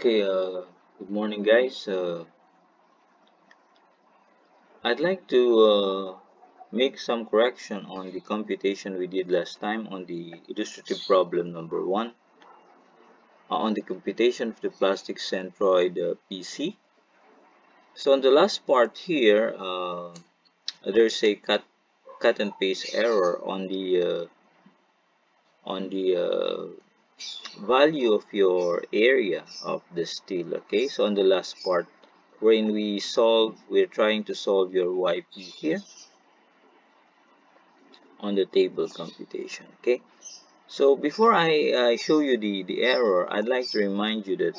Okay, uh, good morning guys. Uh, I'd like to uh, make some correction on the computation we did last time on the illustrative problem number one uh, on the computation of the plastic centroid uh, PC. So on the last part here, uh, there's a cut cut and paste error on the on the value of your area of the steel okay? So on the last part when we solve we're trying to solve your yp here on the table computation okay? So before I, show you the the error I'd like to remind you that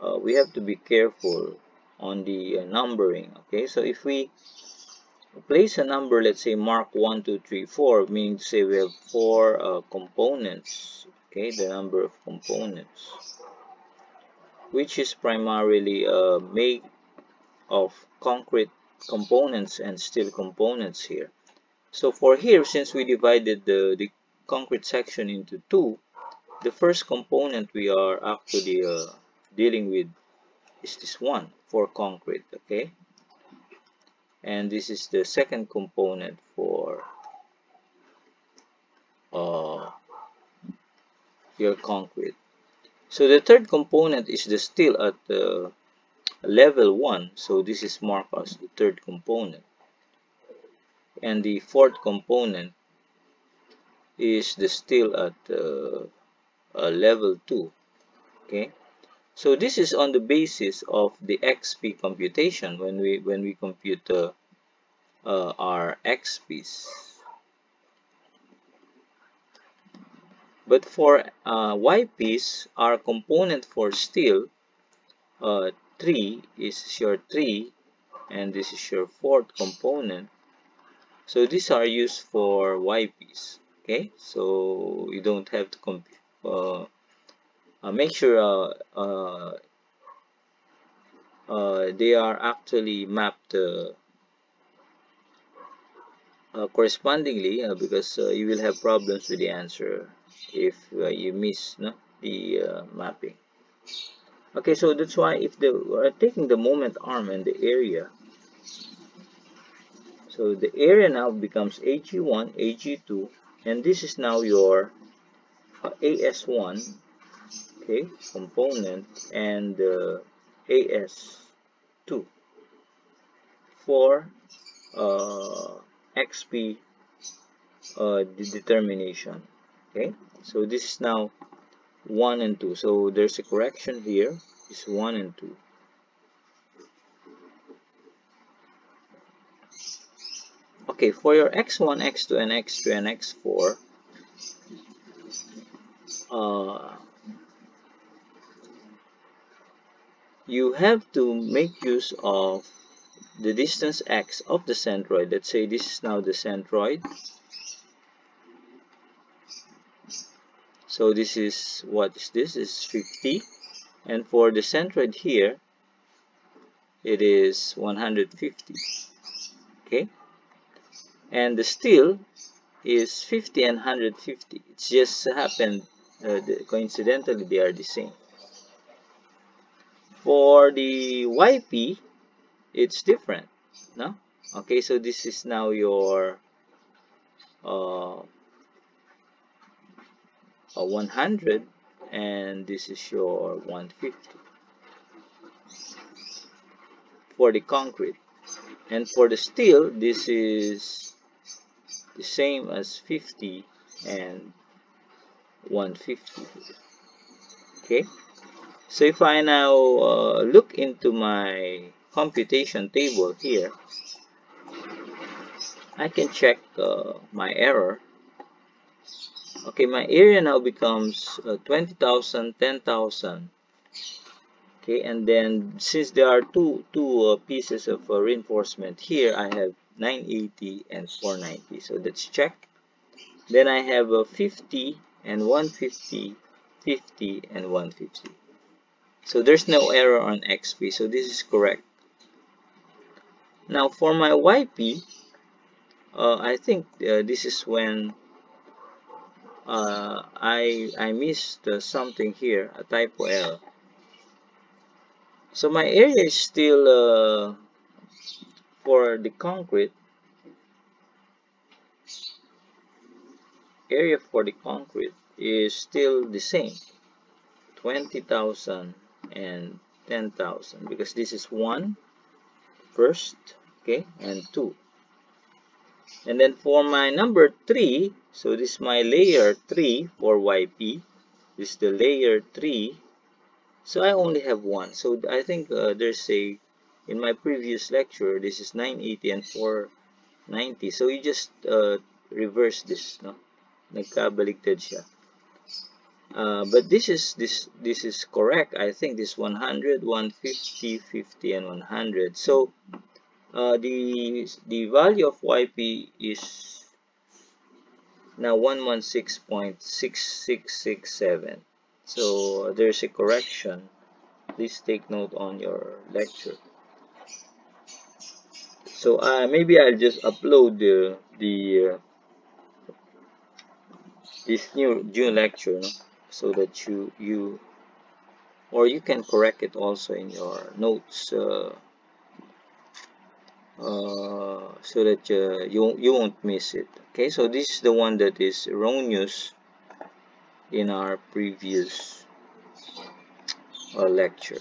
uh, we have to be careful on the uh, numbering okay? So if we place a number let's say mark 1 2 3 4 meaning to say we have four uh, components okay the number of components which is primarily uh, made of concrete components and steel components here. So for here since we divided the, the concrete section into two the first component we are actually uh, dealing with is this one for concrete okay? And this is the second component for uh, your concrete. So the third component is the steel at uh, level 1. So this is marked as the third component. And the fourth component is the steel at uh, uh, level 2. Okay. So this is on the basis of the XP computation when we when we compute uh, uh our XPs. But for uh, Y piece, our component for steel, uh, 3 is your 3 and this is your fourth component. So these are used for Y piece. Okay, so you don't have to. Uh, uh, make sure uh, uh, uh, they are actually mapped correspondingly because you will have problems with the answer if uh, you miss no, the uh, mapping. Okay so that's why if the we're taking the moment arm and the area so the area now becomes AG1 AG2 and this is now your uh, AS1 okay component and uh, AS2 for uh, XP uh, determination okay so this is now 1 and 2 so there's a correction here. Is 1 and 2 okay for your x1 x2 and x3 and x4 uh, you have to make use of the distance x of the centroid. Let's say this is now the centroid so this is what is this? Is 50 and for the centroid here it is 150 okay? And the steel is 50 and 150 it's just happened uh, the, coincidentally they are the same. For the YP it's different no? Okay so this is now your uh, a 100 and this is your 150 for the concrete. And for the steel this is the same as 50 and 150 okay? So if I now uh, look into my computation table here I can check uh, my error okay my area now becomes uh, 20,000 10,000 okay and then since there are two two uh, pieces of uh, reinforcement here I have 980 and 490 so let's check. Then I have a 50 and 150 50 and 150 so there's no error on XP so this is correct. Now for my YP uh, I think uh, this is when uh, I I missed uh, something here a typo error. So my area is still uh, for the concrete. Area for the concrete is still the same 20,000 and 10,000 because this is one first okay and two and then for my number three so this is my layer 3 for YP this is the layer 3 so I only have one. So I think uh, there's a in my previous lecture this is 980 and 490 so you just uh, reverse this no? Nagkabaligtad siya. Uh, but this is this this is correct. I think this 100 150 50 and 100 so uh, the the value of YP is now 116.6667 so there's a correction. Please take note on your lecture. So uh, maybe I'll just upload the the uh, this new new lecture so that you you or you can correct it also in your notes uh, uh, so that uh, you, you won't miss it. Okay so this is the one that is erroneous in our previous uh, lecture.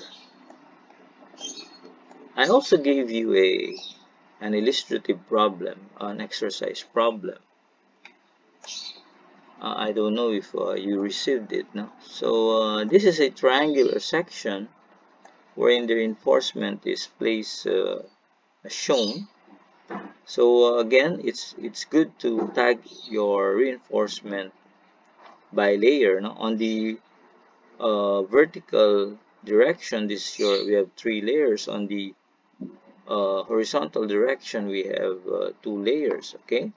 I also gave you a an illustrative problem an exercise problem. Uh, I don't know if uh, you received it now so this is a triangular section wherein the reinforcement is placed shown. So uh, again it's it's good to tag your reinforcement by layer no? on the uh, vertical direction this your we have three layers. On the uh, horizontal direction we have uh, two layers okay?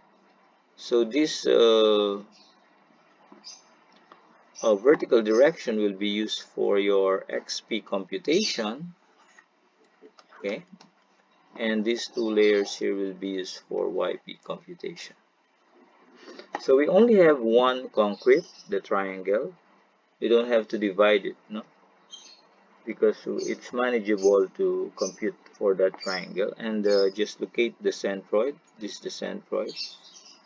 So this uh, vertical direction will be used for your XP computation okay and these two layers here will be used for YP computation. So we only have one concrete, the triangle. We don't have to divide it, no? Because it's manageable to compute for that triangle. And uh, just locate the centroid. This is the centroid.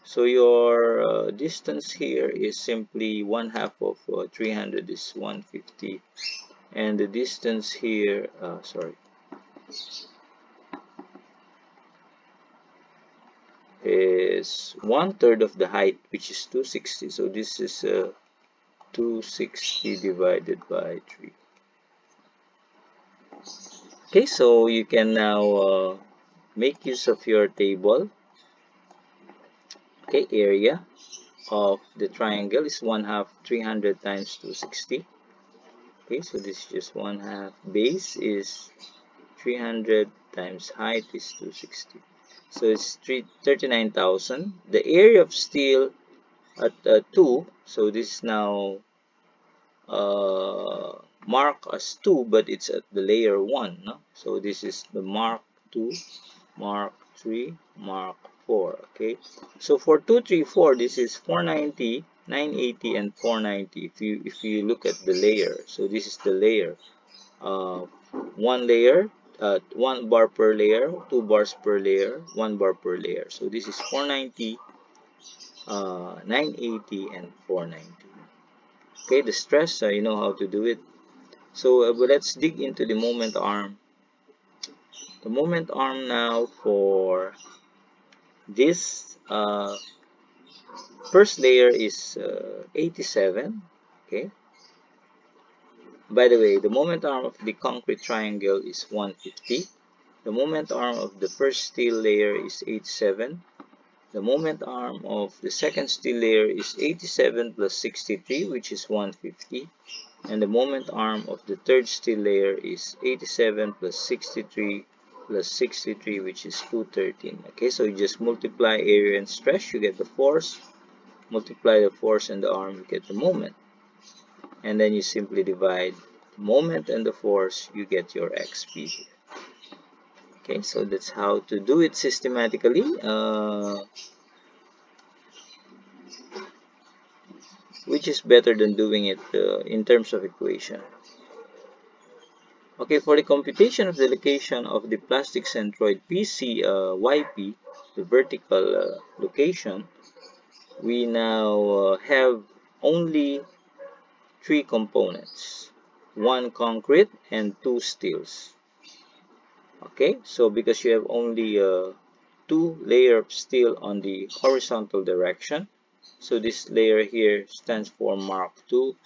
So your uh, distance here is simply one half of uh, 300 is 150. And the distance here, uh, sorry, is one third of the height which is 260 so this is uh, 260 divided by 3 okay so you can now uh, make use of your table. Okay area of the triangle is one half 300 times 260 okay so this is just one half. Base is 300 times height is 260 so it's 39,000 the area of steel at uh, 2 so this is now uh, marked as 2 but it's at the layer 1 no? so this is the mark 2 mark 3 mark 4 okay? So for 234 this is 490 980 and 490 if you if you look at the layer. So this is the layer uh, one layer uh, one bar per layer two bars per layer one bar per layer. So this is 490 uh, 980 and 490 okay the stress uh, you know how to do it. So uh, let's dig into the moment arm. The moment arm now for this uh, first layer is uh, 87 okay by the way, the moment arm of the concrete triangle is 150. The moment arm of the first steel layer is 87. The moment arm of the second steel layer is 87 plus 63 which is 150. And the moment arm of the third steel layer is 87 plus 63 plus 63 which is 213. Okay, so you just multiply area and stress, you get the force. Multiply the force and the arm, you get the moment and then you simply divide the moment and the force you get your xp okay so that's how to do it systematically. Uh, which is better than doing it uh, in terms of equation? Okay, for the computation of the location of the plastic centroid PC uh, YP, the vertical uh, location, we now uh, have only three components, one concrete and two steels. Okay, so because you have only uh, two layer of steel on the horizontal direction, so this layer here stands for Mark 2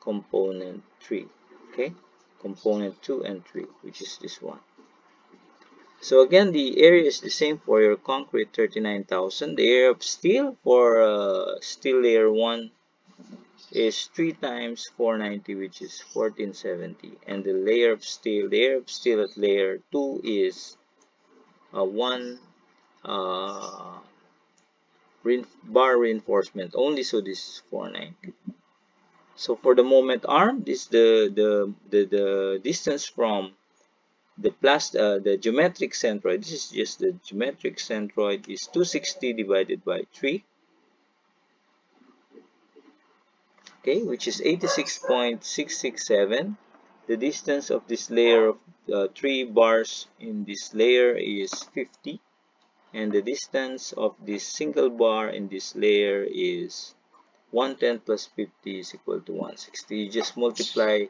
component 3. Okay component 2 and 3 which is this one so again the area is the same for your concrete 39,000 the area of steel for uh, steel layer 1 is 3 times 490 which is 1470 and the layer of steel layer of steel at layer 2 is a 1 uh, bar reinforcement only so this is 490 so for the moment arm, this the the the, the distance from the plus uh, the geometric centroid. This is just the geometric centroid is 260 divided by 3. Okay, which is 86.667. The distance of this layer of uh, three bars in this layer is 50 and the distance of this single bar in this layer is 110 plus 50 is equal to 160 you just multiply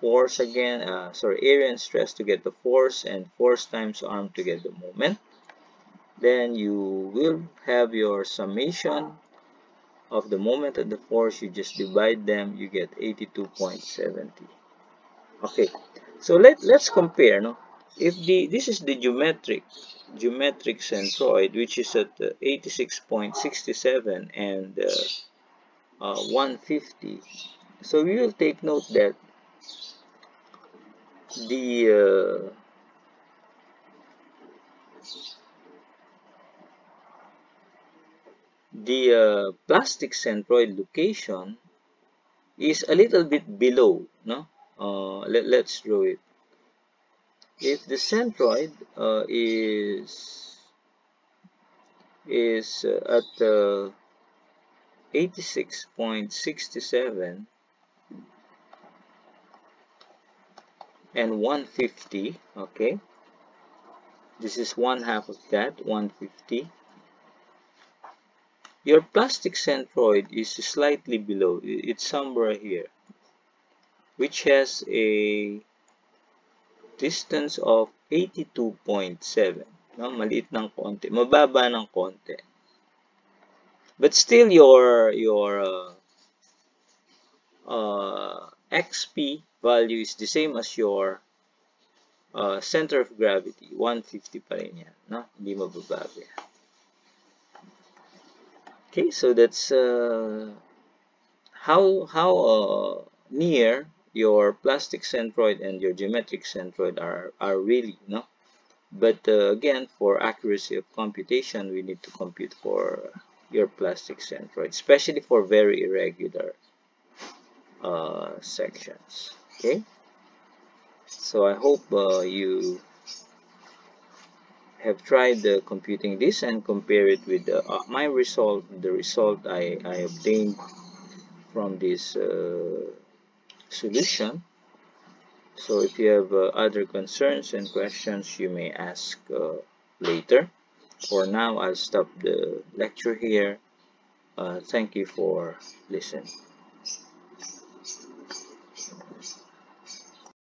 force again uh, sorry area and stress to get the force and force times arm to get the moment then you will have your summation of the moment and the force you just divide them you get 82.70 okay so let let's compare no? If the this is the geometric geometric centroid which is at 86.67 and uh, uh, 150 so we will take note that the uh, the uh, plastic centroid location is a little bit below no? Uh, let, let's draw it. If the centroid uh, is is uh, at the 86.67 and 150 okay? This is one half of that 150 your plastic centroid is slightly below. It's somewhere here which has a distance of 82.7 no maliit ng konti. Mababa ng konti. But still your your uh, uh, xp value is the same as your uh, center of gravity. 150 pa rin yan. No? Hindi mababago yan okay so that's uh, how how uh, near your plastic centroid and your geometric centroid are are really no but uh, again for accuracy of computation we need to compute for your plastic centroid, especially for very irregular uh, sections. Okay, so I hope uh, you have tried uh, computing this and compare it with uh, my result, the result I, I obtained from this uh, solution. So if you have uh, other concerns and questions, you may ask later. For now I'll stop the lecture here. Uh, thank you for listening